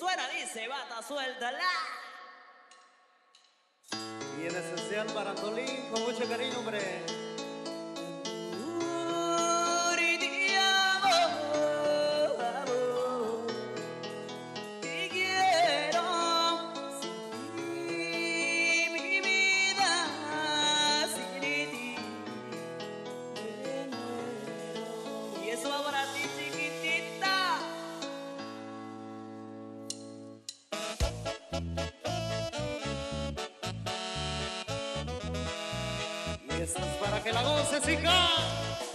suena, dice, bata, suéltala. Y en esencial para Tolín, con mucho cariño, hombre. Y es para que la goces, hija.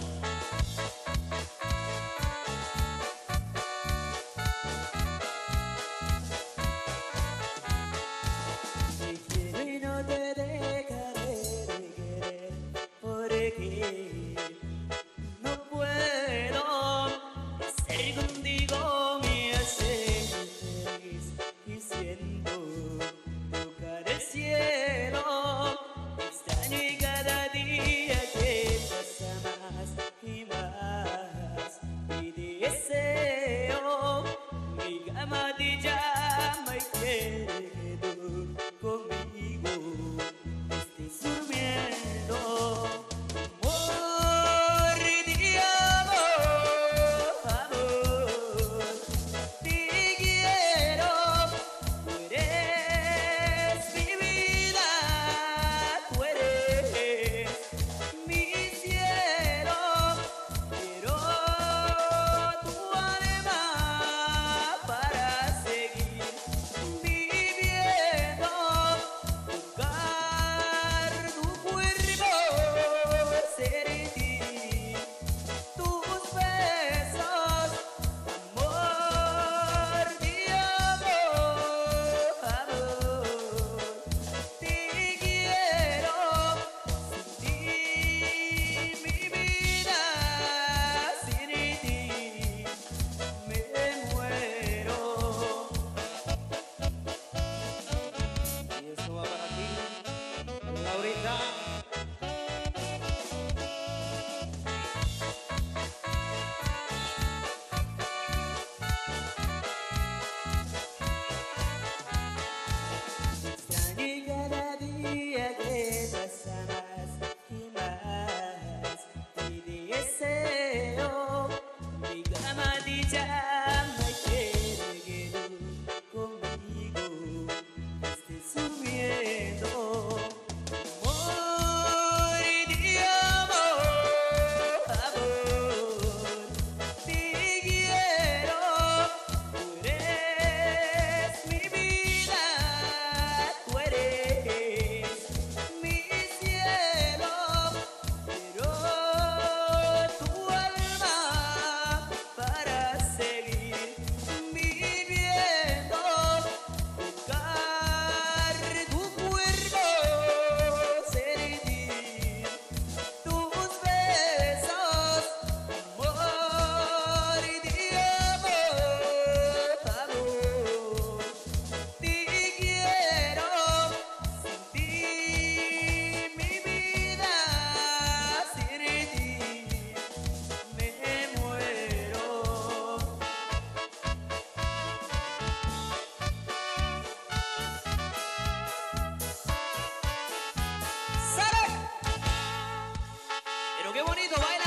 everyone is a wild